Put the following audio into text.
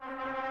you